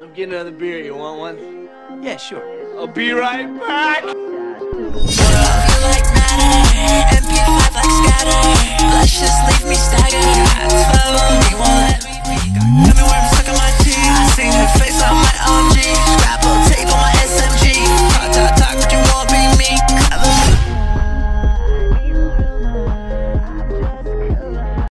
I'm getting another beer. You want one? Yeah, sure. I'll be right back.